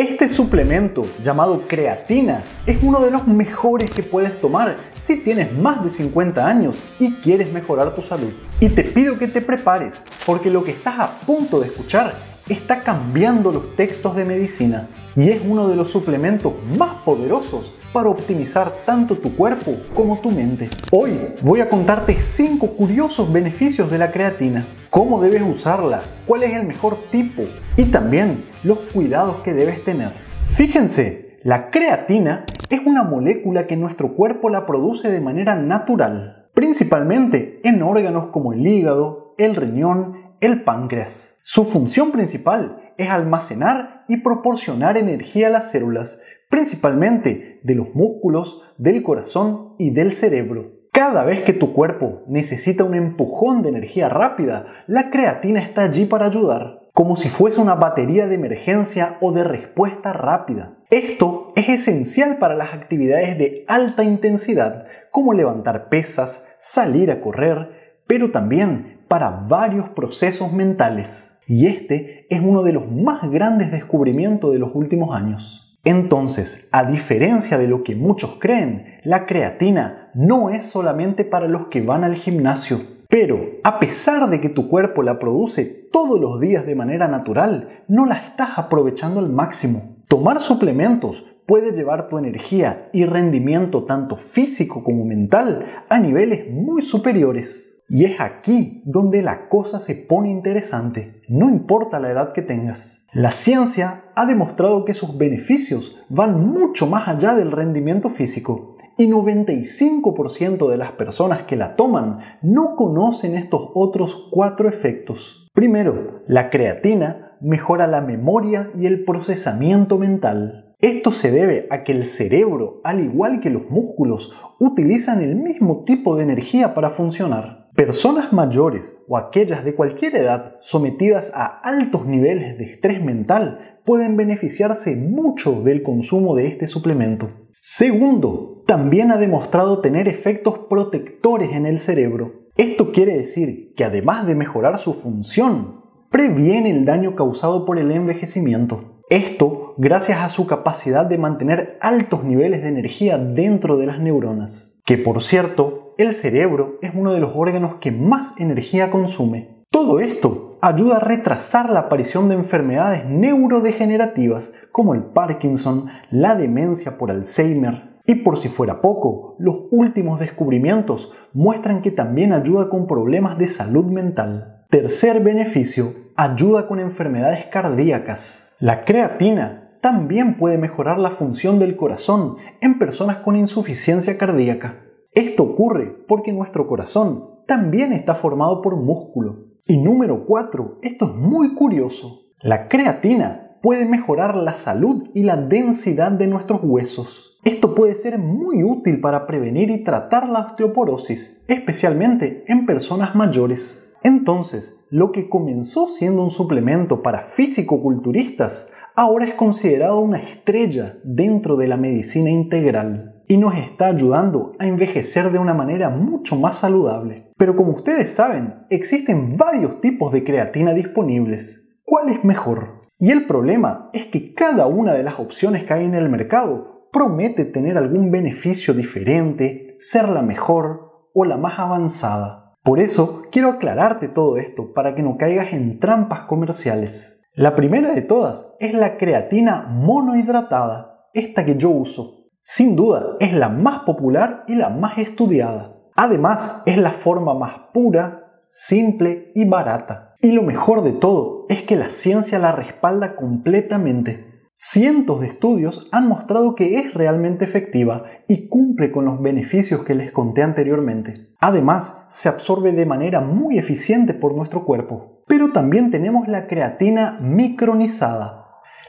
Este suplemento llamado creatina es uno de los mejores que puedes tomar si tienes más de 50 años y quieres mejorar tu salud. Y te pido que te prepares porque lo que estás a punto de escuchar está cambiando los textos de medicina y es uno de los suplementos más poderosos para optimizar tanto tu cuerpo como tu mente. Hoy voy a contarte 5 curiosos beneficios de la creatina, cómo debes usarla, cuál es el mejor tipo y también los cuidados que debes tener. Fíjense, la creatina es una molécula que nuestro cuerpo la produce de manera natural, principalmente en órganos como el hígado, el riñón, el páncreas. Su función principal es almacenar y proporcionar energía a las células, principalmente de los músculos, del corazón y del cerebro. Cada vez que tu cuerpo necesita un empujón de energía rápida, la creatina está allí para ayudar, como si fuese una batería de emergencia o de respuesta rápida. Esto es esencial para las actividades de alta intensidad, como levantar pesas, salir a correr, pero también para varios procesos mentales. Y este es uno de los más grandes descubrimientos de los últimos años. Entonces, a diferencia de lo que muchos creen, la creatina no es solamente para los que van al gimnasio. Pero, a pesar de que tu cuerpo la produce todos los días de manera natural, no la estás aprovechando al máximo. Tomar suplementos puede llevar tu energía y rendimiento tanto físico como mental a niveles muy superiores. Y es aquí donde la cosa se pone interesante, no importa la edad que tengas. La ciencia ha demostrado que sus beneficios van mucho más allá del rendimiento físico y 95% de las personas que la toman no conocen estos otros cuatro efectos. Primero, la creatina mejora la memoria y el procesamiento mental. Esto se debe a que el cerebro, al igual que los músculos, utilizan el mismo tipo de energía para funcionar. Personas mayores o aquellas de cualquier edad sometidas a altos niveles de estrés mental pueden beneficiarse mucho del consumo de este suplemento. Segundo, también ha demostrado tener efectos protectores en el cerebro. Esto quiere decir que además de mejorar su función, previene el daño causado por el envejecimiento. Esto gracias a su capacidad de mantener altos niveles de energía dentro de las neuronas, que por cierto, el cerebro es uno de los órganos que más energía consume. Todo esto ayuda a retrasar la aparición de enfermedades neurodegenerativas como el Parkinson, la demencia por Alzheimer. Y por si fuera poco, los últimos descubrimientos muestran que también ayuda con problemas de salud mental. Tercer beneficio, ayuda con enfermedades cardíacas. La creatina también puede mejorar la función del corazón en personas con insuficiencia cardíaca. Esto ocurre porque nuestro corazón también está formado por músculo. Y número 4, esto es muy curioso. La creatina puede mejorar la salud y la densidad de nuestros huesos. Esto puede ser muy útil para prevenir y tratar la osteoporosis, especialmente en personas mayores. Entonces, lo que comenzó siendo un suplemento para físico-culturistas, ahora es considerado una estrella dentro de la medicina integral y nos está ayudando a envejecer de una manera mucho más saludable. Pero como ustedes saben, existen varios tipos de creatina disponibles. ¿Cuál es mejor? Y el problema es que cada una de las opciones que hay en el mercado promete tener algún beneficio diferente, ser la mejor o la más avanzada. Por eso quiero aclararte todo esto para que no caigas en trampas comerciales. La primera de todas es la creatina monohidratada, esta que yo uso. Sin duda es la más popular y la más estudiada. Además es la forma más pura, simple y barata. Y lo mejor de todo es que la ciencia la respalda completamente. Cientos de estudios han mostrado que es realmente efectiva y cumple con los beneficios que les conté anteriormente. Además, se absorbe de manera muy eficiente por nuestro cuerpo. Pero también tenemos la creatina micronizada.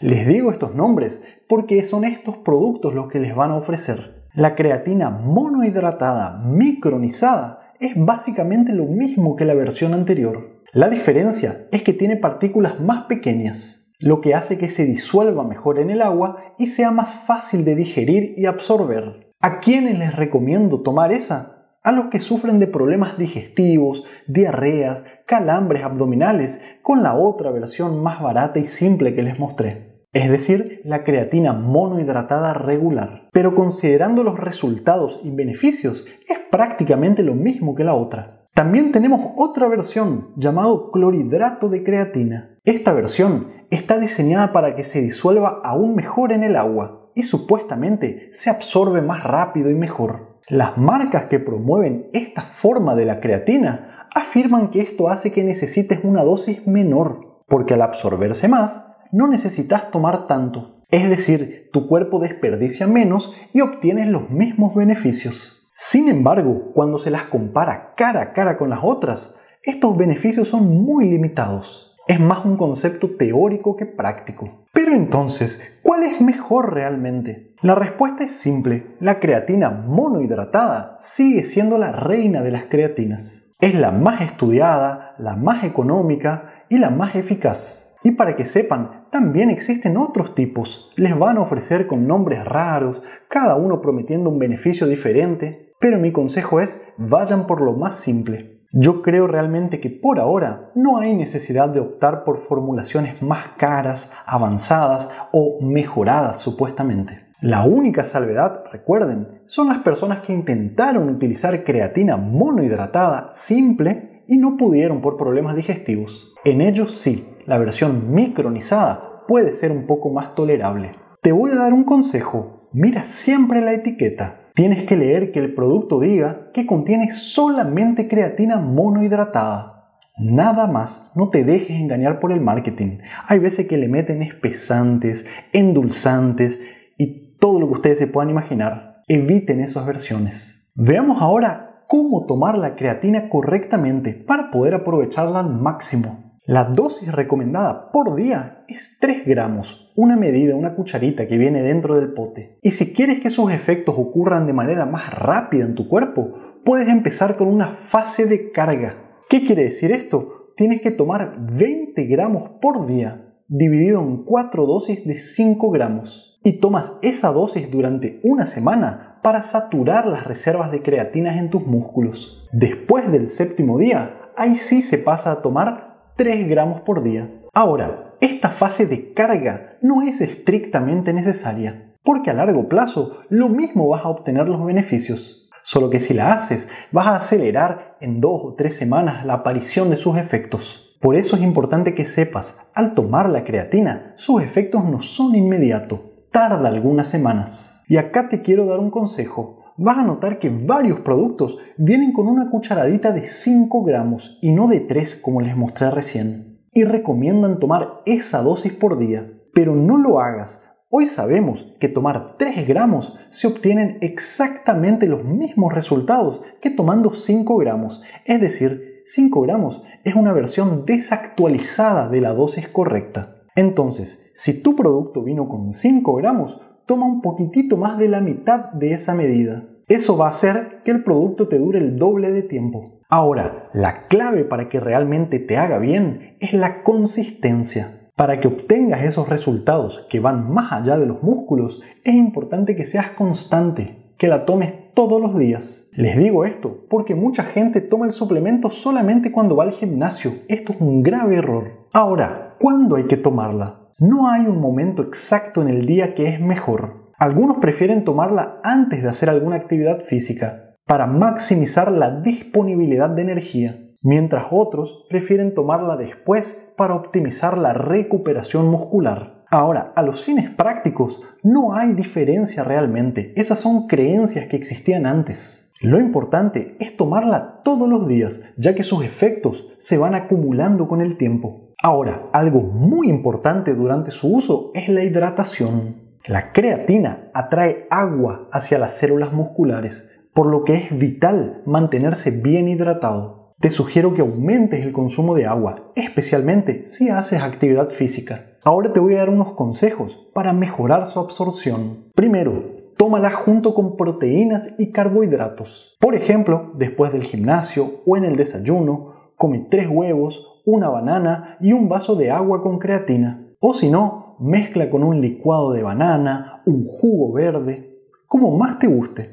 Les digo estos nombres porque son estos productos los que les van a ofrecer. La creatina monohidratada micronizada es básicamente lo mismo que la versión anterior. La diferencia es que tiene partículas más pequeñas lo que hace que se disuelva mejor en el agua y sea más fácil de digerir y absorber. ¿A quiénes les recomiendo tomar esa? A los que sufren de problemas digestivos, diarreas, calambres abdominales, con la otra versión más barata y simple que les mostré. Es decir, la creatina monohidratada regular. Pero considerando los resultados y beneficios, es prácticamente lo mismo que la otra. También tenemos otra versión llamado clorhidrato de creatina. Esta versión está diseñada para que se disuelva aún mejor en el agua y supuestamente se absorbe más rápido y mejor. Las marcas que promueven esta forma de la creatina afirman que esto hace que necesites una dosis menor, porque al absorberse más, no necesitas tomar tanto. Es decir, tu cuerpo desperdicia menos y obtienes los mismos beneficios. Sin embargo, cuando se las compara cara a cara con las otras, estos beneficios son muy limitados. Es más un concepto teórico que práctico. Pero entonces, ¿cuál es mejor realmente? La respuesta es simple. La creatina monohidratada sigue siendo la reina de las creatinas. Es la más estudiada, la más económica y la más eficaz. Y para que sepan, también existen otros tipos. Les van a ofrecer con nombres raros, cada uno prometiendo un beneficio diferente. Pero mi consejo es, vayan por lo más simple. Yo creo realmente que por ahora no hay necesidad de optar por formulaciones más caras, avanzadas o mejoradas supuestamente. La única salvedad, recuerden, son las personas que intentaron utilizar creatina monohidratada simple y no pudieron por problemas digestivos. En ellos sí, la versión micronizada puede ser un poco más tolerable. Te voy a dar un consejo. Mira siempre la etiqueta. Tienes que leer que el producto diga que contiene solamente creatina monohidratada. Nada más, no te dejes engañar por el marketing. Hay veces que le meten espesantes, endulzantes y todo lo que ustedes se puedan imaginar. Eviten esas versiones. Veamos ahora cómo tomar la creatina correctamente para poder aprovecharla al máximo. La dosis recomendada por día es 3 gramos, una medida, una cucharita que viene dentro del pote. Y si quieres que sus efectos ocurran de manera más rápida en tu cuerpo, puedes empezar con una fase de carga. ¿Qué quiere decir esto? Tienes que tomar 20 gramos por día, dividido en 4 dosis de 5 gramos. Y tomas esa dosis durante una semana para saturar las reservas de creatinas en tus músculos. Después del séptimo día, ahí sí se pasa a tomar 3 gramos por día. Ahora, esta fase de carga no es estrictamente necesaria, porque a largo plazo lo mismo vas a obtener los beneficios. Solo que si la haces, vas a acelerar en 2 o 3 semanas la aparición de sus efectos. Por eso es importante que sepas, al tomar la creatina, sus efectos no son inmediatos, tarda algunas semanas. Y acá te quiero dar un consejo vas a notar que varios productos vienen con una cucharadita de 5 gramos y no de 3 como les mostré recién. Y recomiendan tomar esa dosis por día. Pero no lo hagas. Hoy sabemos que tomar 3 gramos se obtienen exactamente los mismos resultados que tomando 5 gramos. Es decir, 5 gramos es una versión desactualizada de la dosis correcta. Entonces, si tu producto vino con 5 gramos, toma un poquitito más de la mitad de esa medida. Eso va a hacer que el producto te dure el doble de tiempo. Ahora, la clave para que realmente te haga bien es la consistencia. Para que obtengas esos resultados que van más allá de los músculos, es importante que seas constante, que la tomes todos los días. Les digo esto porque mucha gente toma el suplemento solamente cuando va al gimnasio. Esto es un grave error. Ahora, ¿cuándo hay que tomarla? No hay un momento exacto en el día que es mejor. Algunos prefieren tomarla antes de hacer alguna actividad física para maximizar la disponibilidad de energía, mientras otros prefieren tomarla después para optimizar la recuperación muscular. Ahora, a los fines prácticos no hay diferencia realmente, esas son creencias que existían antes. Lo importante es tomarla todos los días, ya que sus efectos se van acumulando con el tiempo. Ahora, algo muy importante durante su uso es la hidratación. La creatina atrae agua hacia las células musculares, por lo que es vital mantenerse bien hidratado. Te sugiero que aumentes el consumo de agua, especialmente si haces actividad física. Ahora te voy a dar unos consejos para mejorar su absorción. Primero, tómala junto con proteínas y carbohidratos. Por ejemplo, después del gimnasio o en el desayuno, come tres huevos, una banana y un vaso de agua con creatina. O si no, mezcla con un licuado de banana, un jugo verde, como más te guste.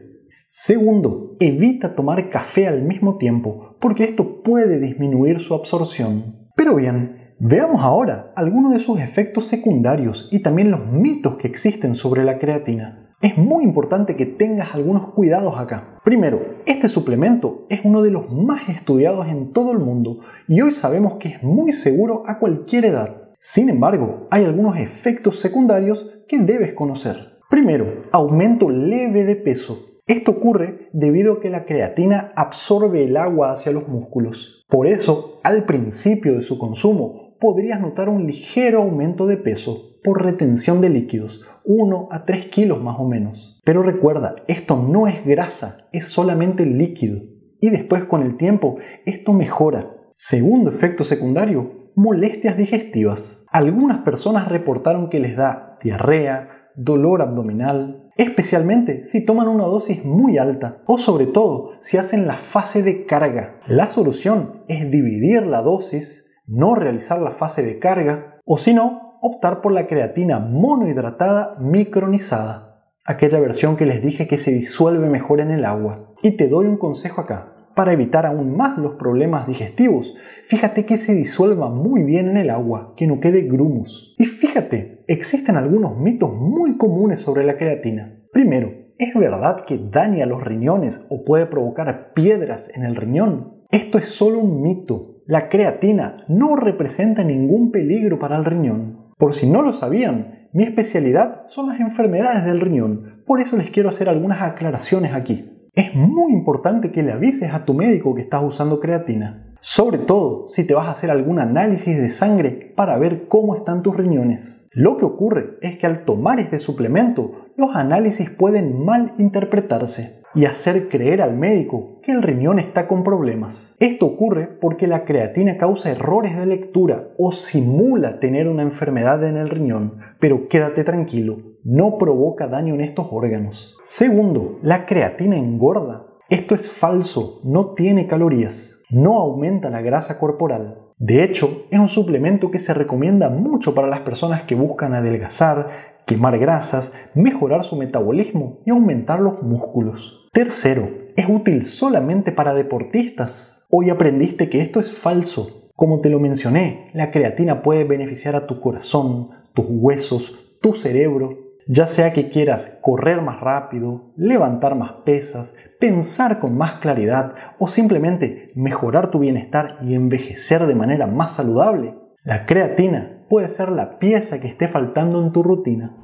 Segundo, evita tomar café al mismo tiempo, porque esto puede disminuir su absorción. Pero bien, Veamos ahora algunos de sus efectos secundarios y también los mitos que existen sobre la creatina. Es muy importante que tengas algunos cuidados acá. Primero, este suplemento es uno de los más estudiados en todo el mundo y hoy sabemos que es muy seguro a cualquier edad. Sin embargo, hay algunos efectos secundarios que debes conocer. Primero, aumento leve de peso. Esto ocurre debido a que la creatina absorbe el agua hacia los músculos. Por eso, al principio de su consumo, podrías notar un ligero aumento de peso por retención de líquidos, 1 a 3 kilos más o menos. Pero recuerda, esto no es grasa, es solamente líquido. Y después con el tiempo, esto mejora. Segundo efecto secundario, molestias digestivas. Algunas personas reportaron que les da diarrea, dolor abdominal, especialmente si toman una dosis muy alta o sobre todo si hacen la fase de carga. La solución es dividir la dosis no realizar la fase de carga o si no, optar por la creatina monohidratada micronizada, aquella versión que les dije que se disuelve mejor en el agua. Y te doy un consejo acá. Para evitar aún más los problemas digestivos, fíjate que se disuelva muy bien en el agua, que no quede grumos. Y fíjate, existen algunos mitos muy comunes sobre la creatina. Primero, ¿es verdad que daña los riñones o puede provocar piedras en el riñón? Esto es solo un mito la creatina no representa ningún peligro para el riñón. Por si no lo sabían, mi especialidad son las enfermedades del riñón, por eso les quiero hacer algunas aclaraciones aquí. Es muy importante que le avises a tu médico que estás usando creatina, sobre todo si te vas a hacer algún análisis de sangre para ver cómo están tus riñones. Lo que ocurre es que al tomar este suplemento, los análisis pueden mal interpretarse y hacer creer al médico que el riñón está con problemas. Esto ocurre porque la creatina causa errores de lectura o simula tener una enfermedad en el riñón, pero quédate tranquilo, no provoca daño en estos órganos. Segundo, la creatina engorda. Esto es falso, no tiene calorías, no aumenta la grasa corporal. De hecho, es un suplemento que se recomienda mucho para las personas que buscan adelgazar, quemar grasas, mejorar su metabolismo y aumentar los músculos. Tercero, es útil solamente para deportistas. Hoy aprendiste que esto es falso. Como te lo mencioné, la creatina puede beneficiar a tu corazón, tus huesos, tu cerebro, ya sea que quieras correr más rápido, levantar más pesas, pensar con más claridad o simplemente mejorar tu bienestar y envejecer de manera más saludable. La creatina puede ser la pieza que esté faltando en tu rutina.